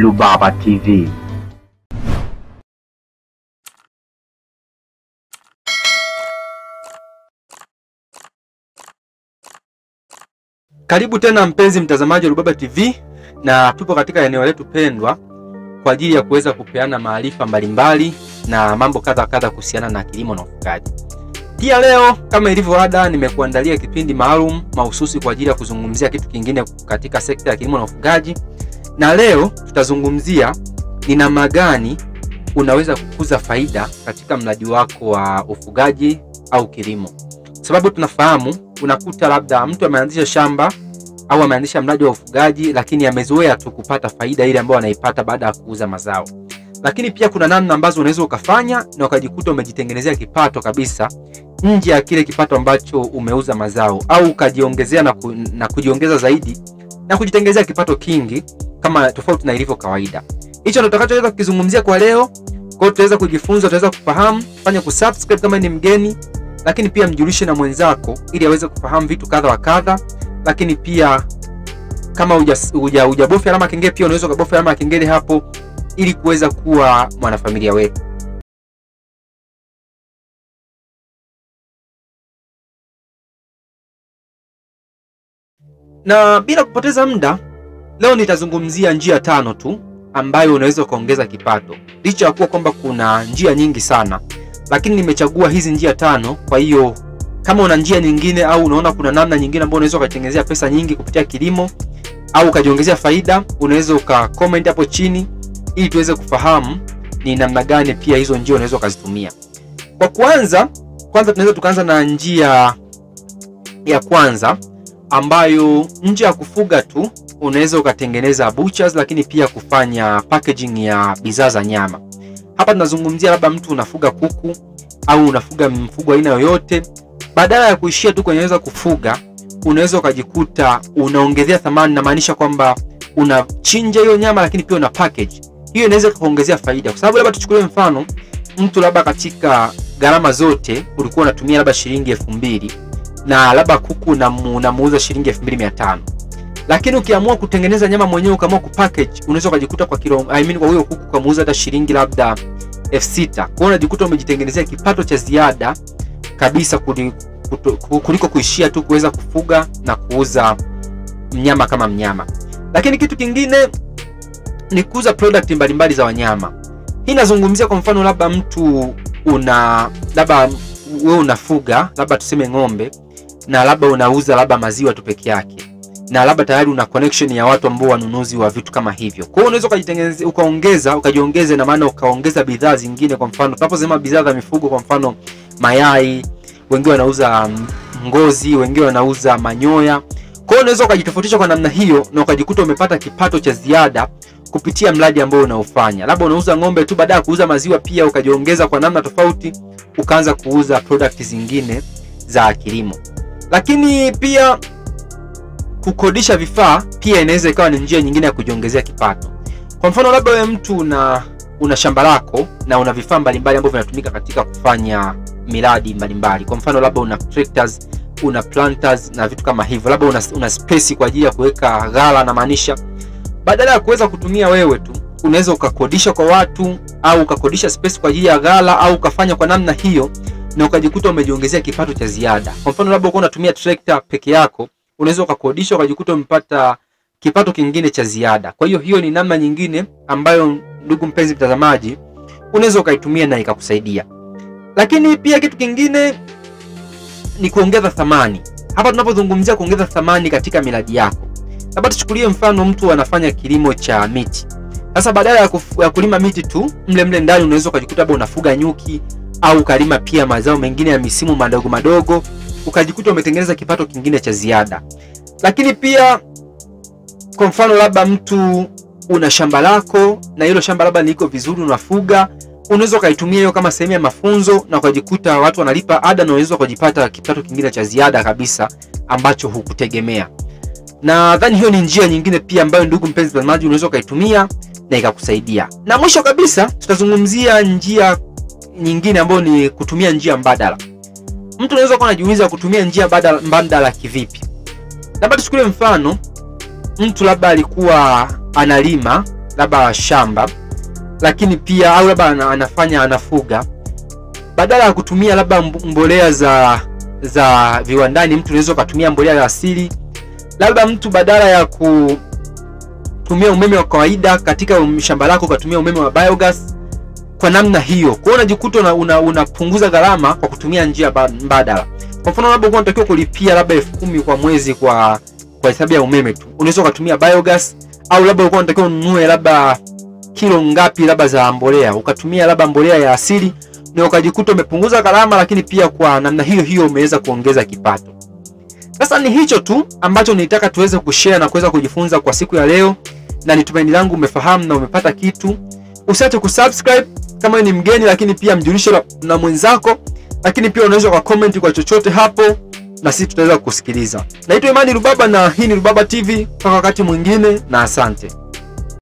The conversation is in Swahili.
Rubaba TV. Karibu tena mpenzi mtazamaji wa lubaba TV, na tupo katika eneo letu pendwa kwa ajili ya kuweza kupeana maarifa mbalimbali na mambo kadha kadha kuhusiana na kilimo na ufugaji. Pia leo kama ilivyo ada, nimekuandalia kipindi maalum mahususi kwa ajili ya kuzungumzia kitu kingine katika sekta ya kilimo na ufugaji, na leo tutazungumzia ni namna gani unaweza kukuza faida katika mradi wako wa ufugaji au kilimo, sababu tunafahamu unakuta labda mtu ameanzisha shamba au ameanzisha mradi wa ufugaji, lakini amezoea tu kupata faida ile ambayo anaipata baada ya kuuza mazao. Lakini pia kuna namna ambazo unaweza ukafanya na ukajikuta umejitengenezea kipato kabisa nje ya kile kipato ambacho umeuza mazao, au ukajiongezea na, ku, na kujiongeza zaidi na kujitengenezea kipato kingi kama tofauti na ilivyo kawaida. Hicho ndio tutakachoweza kukizungumzia kwa leo. Kwa hiyo tutaweza kujifunza, tutaweza kufahamu. Fanya kusubscribe kama ni mgeni, lakini pia mjulishe na mwenzako ili aweze kufahamu vitu kadha wa kadha. Lakini pia kama hujabofya uja, uja alama kengele, pia unaweza ukabofya alama kengele hapo ili kuweza kuwa mwanafamilia wetu. Na bila kupoteza muda, leo nitazungumzia njia tano tu ambayo unaweza ukaongeza kipato, licha ya kuwa kwamba kuna njia nyingi sana, lakini nimechagua hizi njia tano. Kwa hiyo kama una njia nyingine au unaona kuna namna nyingine ambayo unaweza ukatengenezea pesa nyingi kupitia kilimo au ukajiongezea faida, unaweza uka comment hapo chini ili tuweze kufahamu ni namna gani pia hizo njia unaweza ukazitumia. Kwa kwanza, kwanza tunaweza tukaanza na njia ya kwanza ambayo nje ya kufuga tu unaweza ukatengeneza butchers, lakini pia kufanya packaging ya bidhaa za nyama. Hapa tunazungumzia labda mtu unafuga kuku au unafuga mfugo aina yoyote, badala ya kuishia tu kwenye kufuga, unaweza ukajikuta unaongezea thamani. Namaanisha kwamba unachinja hiyo nyama, lakini pia una package. Hiyo inaweza kuongezea faida, kwa sababu labda tuchukulie mfano, mtu labda katika gharama zote ulikuwa unatumia labda shilingi elfu mbili na labda kuku unamuuza shilingi elfu mbili mia tano lakini ukiamua kutengeneza nyama mwenyewe ukaamua kupackage unaweza ukajikuta kwa kilo I mean, kwa huyo kuku ukamuuza hata shilingi labda elfu sita kwa hiyo unajikuta umejitengenezea kipato cha ziada kabisa kuliko kuishia tu kuweza kufuga na kuuza mnyama kama mnyama. Lakini kitu kingine ni kuuza product mbalimbali za wanyama. Hii nazungumzia kwa mfano, labda mtu una labda wewe unafuga labda tuseme ng'ombe na labda unauza labda maziwa tu peke yake na labda tayari una connection ya watu ambao wanunuzi wa vitu kama hivyo. Kwa hiyo unaweza ukajitengeneza ukaongeza ukajiongeza, na maana ukaongeza bidhaa zingine. Kwa mfano tunaposema bidhaa za mifugo, kwa mfano mayai, wengine wanauza ngozi, wengine wanauza manyoya. Kwa hiyo unaweza ukajitofautisha kwa namna hiyo na ukajikuta umepata kipato cha ziada kupitia mradi ambao unaofanya. Labda unauza ng'ombe tu, baada ya kuuza maziwa pia ukajiongeza kwa namna tofauti, ukaanza kuuza product zingine za kilimo. Lakini pia kukodisha vifaa pia inaweza ikawa ni njia nyingine ya kujiongezea kipato. Kwa mfano, labda wewe mtu una una shamba lako na una vifaa mbalimbali ambavyo vinatumika katika kufanya miradi mbalimbali. Kwa mfano, labda una tractors, una planters na vitu kama hivyo, labda una, una space kwa ajili ya kuweka ghala, na maanisha badala ya kuweza kutumia wewe tu unaweza ukakodisha kwa watu au ukakodisha space kwa ajili ya ghala au ukafanya kwa namna hiyo na ukajikuta umejiongezea kipato cha ziada. Kwa mfano, labda uko unatumia trekta peke yako unaweza ukakodisha ukajikuta umepata kipato kingine cha ziada. Kwa hiyo hiyo ni namna nyingine ambayo, ndugu mpenzi mtazamaji, unaweza ukaitumia na ikakusaidia. Lakini pia kitu kingine ni kuongeza thamani. Hapa tunapozungumzia kuongeza thamani katika miradi yako, labda tuchukulie mfano, mtu anafanya kilimo cha miti. Sasa badala ya, ya kulima miti tu mle mle ndani, unaweza ukajikuta labda unafuga nyuki au ukalima pia mazao mengine ya misimu madogo madogo ukajikuta umetengeneza kipato kingine cha ziada. Lakini pia kwa mfano, labda mtu una shamba lako na hilo shamba labda liko vizuri, unafuga, unaweza ukaitumia hiyo kama sehemu ya mafunzo na ukajikuta watu wanalipa ada na unaweza ukajipata kipato kingine cha ziada kabisa ambacho hukutegemea. Nadhani hiyo ni njia nyingine pia ambayo, ndugu mpenzi mtazamaji, unaweza ukaitumia na ikakusaidia. Na mwisho kabisa, tutazungumzia njia nyingine ambayo ni kutumia njia mbadala. Mtu anaweza kuwa anajiuliza kutumia njia mbadala, mbadala kivipi? Labda tuchukulie mfano, mtu labda alikuwa analima labda shamba, lakini pia au labda anafanya anafuga, badala ya kutumia labda mbolea za za viwandani, mtu unaweza ukatumia mbolea ya asili. Labda mtu badala ya kutumia umeme wa kawaida katika shamba lako ukatumia umeme wa biogas kwa namna hiyo. Kwa hiyo unajikuta una, una, unapunguza gharama kwa kutumia njia mbadala. Kwa mfano labda ulikuwa unatakiwa kulipia labda elfu kumi kwa mwezi kwa kwa hesabu ya umeme tu, unaweza ukatumia biogas, au labda ulikuwa unatakiwa ununue labda kilo ngapi labda za mbolea, ukatumia labda mbolea ya asili na ukajikuta umepunguza gharama, lakini pia kwa namna hiyo hiyo umeweza kuongeza kipato. Sasa ni hicho tu ambacho nilitaka tuweze kushare na kuweza kujifunza kwa siku ya leo, na ni tumaini langu umefahamu na umepata kitu. Usiache kusubscribe kama ni mgeni, lakini pia mjulishe na- na mwenzako, lakini pia unaweza kwa comment kwa chochote hapo, na sisi tutaweza kusikiliza. Naitwa Imani Rubaba na hii ni Rubaba TV. Mpaka wakati mwingine, na asante.